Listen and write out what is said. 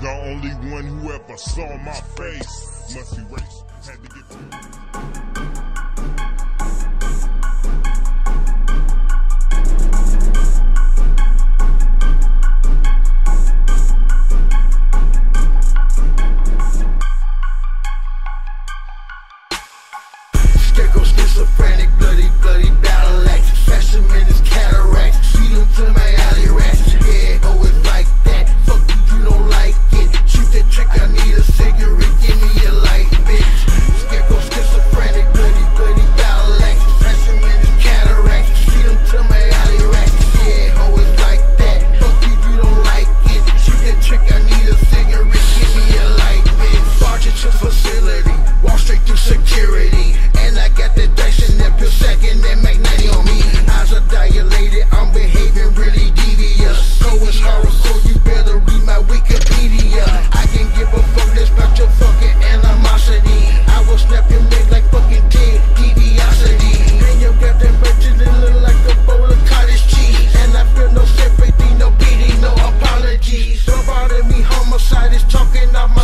The only one who ever saw my face must erase. Had to get through. schizophrenic, bloody, bloody battle axe. Fashion in his cataracts. See them to my outside is talking up my